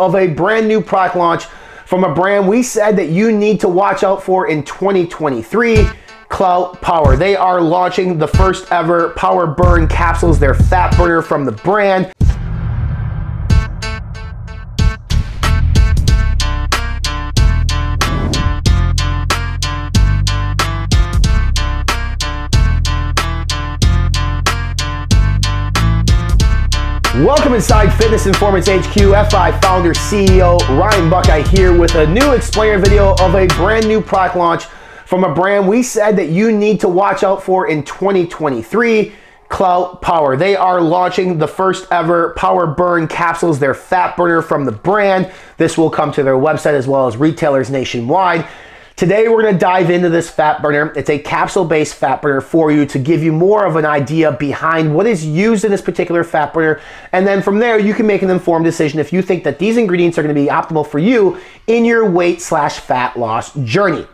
of a brand new product launch from a brand we said that you need to watch out for in 2023. Klout Power. They are launching the first ever Power Burn capsules. They're fat burner from the brand. Welcome inside Fitness Informant HQ, FI founder, CEO Ryan Bucchianeri here with a new explainer video of a brand new product launch from a brand we said that you need to watch out for in 2023. Klout Power. They are launching the first ever Power Burn capsules. They're fat burner from the brand. This will come to their website as well as retailers nationwide. Today we're going to dive into this fat burner. It's a capsule-based fat burner for you to give you more of an idea behind what is used in this particular fat burner. And then from there, you can make an informed decision if you think that these ingredients are going to be optimal for you in your weight slash fat loss journey.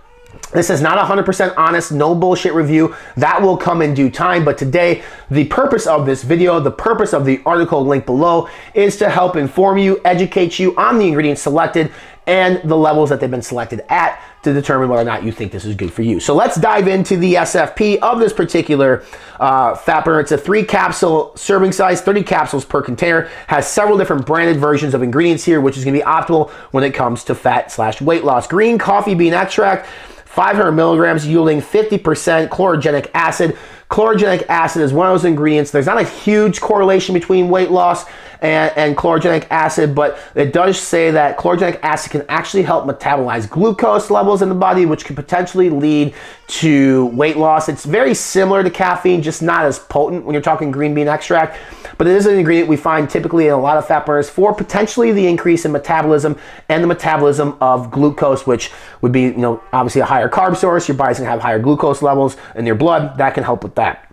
This is not 100% honest, no bullshit review. That will come in due time. But today, the purpose of this video, the purpose of the article linked below is to help inform you, educate you on the ingredients selected and the levels that they've been selected at to determine whether or not you think this is good for you. So let's dive into the SFP of this particular uh, fat burner. It's a three capsule serving size, 30 capsules per container, has several different branded versions of ingredients here, which is gonna be optimal when it comes to fat slash weight loss. Green coffee bean extract, 500 milligrams yielding 50% chlorogenic acid. Chlorogenic acid is one of those ingredients. There's not a huge correlation between weight loss and, and chlorogenic acid, but it does say that chlorogenic acid can actually help metabolize glucose levels in the body, which can potentially lead to weight loss. It's very similar to caffeine, just not as potent when you're talking green bean extract, but it is an ingredient we find typically in a lot of fat burners for potentially the increase in metabolism and the metabolism of glucose, which would be, you know, obviously a higher carb source. Your body's gonna have higher glucose levels in your blood. That can help with that.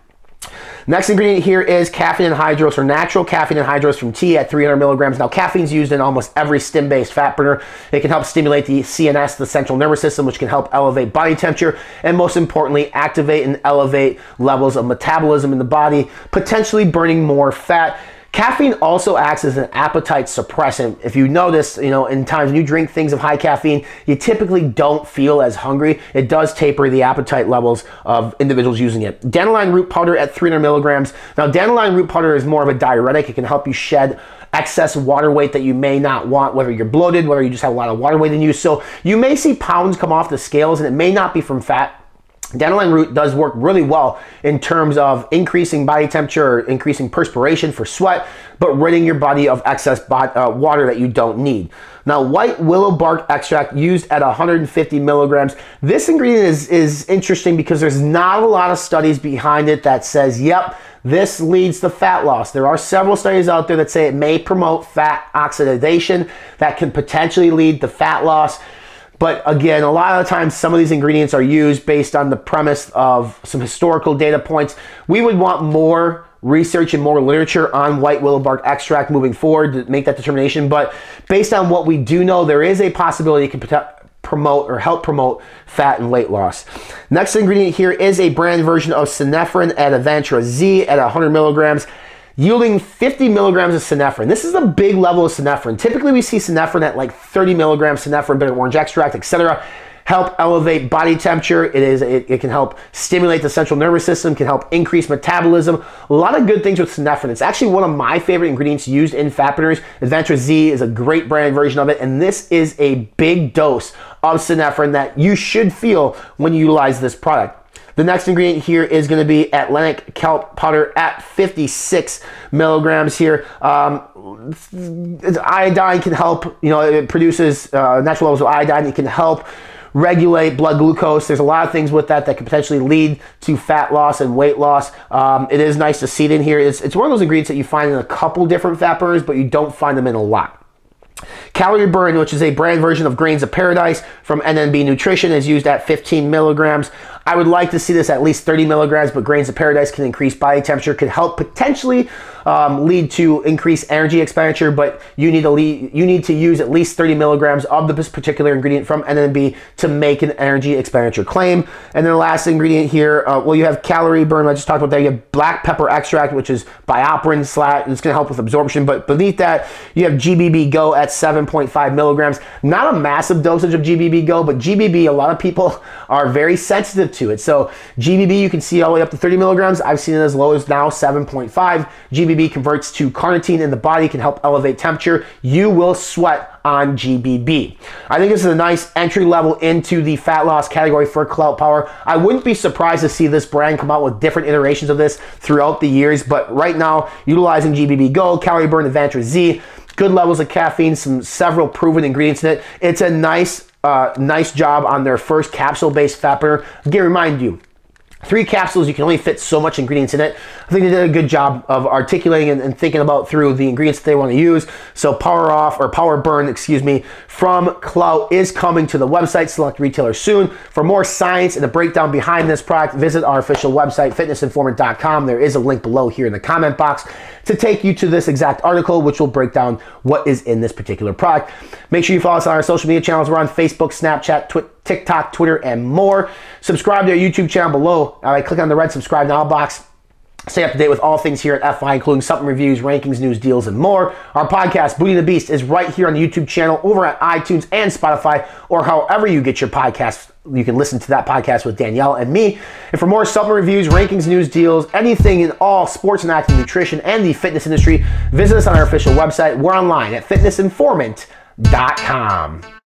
Next ingredient here is caffeine anhydrous or natural caffeine anhydrous from tea at 300 milligrams. Now, caffeine is used in almost every stim-based fat burner. It can help stimulate the CNS, the central nervous system, which can help elevate body temperature and most importantly, activate and elevate levels of metabolism in the body, potentially burning more fat. Caffeine also acts as an appetite suppressant. If you notice, you know, in times when you drink things of high caffeine, you typically don't feel as hungry. It does taper the appetite levels of individuals using it. Dandelion root powder at 300 milligrams. Now, dandelion root powder is more of a diuretic. It can help you shed excess water weight that you may not want, whether you're bloated, whether you just have a lot of water weight in you. So you may see pounds come off the scales and it may not be from fat Dandelion root does work really well in terms of increasing body temperature, increasing perspiration for sweat, but ridding your body of excess uh, water that you don't need. Now, white willow bark extract used at 150 milligrams. This ingredient is, is interesting because there's not a lot of studies behind it that says, yep, this leads to fat loss. There are several studies out there that say it may promote fat oxidation that can potentially lead to fat loss. But again, a lot of times some of these ingredients are used based on the premise of some historical data points. We would want more research and more literature on white willow bark extract moving forward to make that determination. But based on what we do know, there is a possibility it can promote or help promote fat and weight loss. Next ingredient here is a brand version of Synephrine at Advantra Z at 100 milligrams yielding 50 milligrams of synephrine. This is a big level of synephrine. Typically we see synephrine at like 30 milligrams synephrine, bitter orange extract, etc. Help elevate body temperature. It is. It, it, can help stimulate the central nervous system. Can help increase metabolism. A lot of good things with synephrine. It's actually one of my favorite ingredients used in fat burners. Advantra Z is a great brand version of it, and this is a big dose of synephrine that you should feel when you utilize this product. The next ingredient here is going to be Atlantic kelp powder at 56 milligrams here. Um, iodine can help, you know, it produces uh, natural levels of iodine. It can help regulate blood glucose. There's a lot of things with that that can potentially lead to fat loss and weight loss. Um, it is nice to see it in here. It's, it's one of those ingredients that you find in a couple different fat burners, but you don't find them in a lot. CaloriBurn, which is a brand version of Grains of Paradise from NNB Nutrition, is used at 15 milligrams. I would like to see this at least 30 milligrams, but grains of paradise can increase body temperature, could help potentially um, lead to increased energy expenditure, but you need to you need to use at least 30 milligrams of this particular ingredient from NNB to make an energy expenditure claim. And then the last ingredient here, uh, well, you have CaloriBurn. I just talked about that. You have black pepper extract, which is BioPerine slash. It's going to help with absorption. But beneath that, you have GBB Go at 7.5 milligrams. Not a massive dosage of GBB Go, but GBB, a lot of people are very sensitive to it. So GBB, you can see all the way up to 30 milligrams. I've seen it as low as now 7.5. GBB converts to carnitine in the body, can help elevate temperature. You will sweat on GBB. I think this is a nice entry level into the fat loss category for Klout Power. I wouldn't be surprised to see this brand come out with different iterations of this throughout the years, but right now, utilizing GBB Go, CaloriBurn, Advantra Z, good levels of caffeine, some several proven ingredients in it. It's a nice, uh, nice job on their first capsule-based fat burner. Again, remind you, Three capsules, you can only fit so much ingredients in it. I think they did a good job of articulating and, and, thinking about through the ingredients that they want to use. So Power Off or Power Burn, excuse me, from Klout is coming to the website, select retailer soon. For more science and the breakdown behind this product, visit our official website, fitnessinformant.com. There is a link below here in the comment box to take you to this exact article, which will break down what is in this particular product. Make sure you follow us on our social media channels. We're on Facebook, Snapchat, Twitter, TikTok, Twitter, and more. Subscribe to our YouTube channel below. All right, click on the red subscribe now box. Stay up to date with all things here at FI, including something reviews, rankings, news, deals, and more. Our podcast, Booty the Beast, is right here on the YouTube channel, over at iTunes and Spotify, or however you get your podcasts. You can listen to that podcast with Danielle and me. And for more supplement reviews, rankings, news, deals, anything in all sports and active nutrition and the fitness industry, visit us on our official website. We're online at fitnessinformant.com.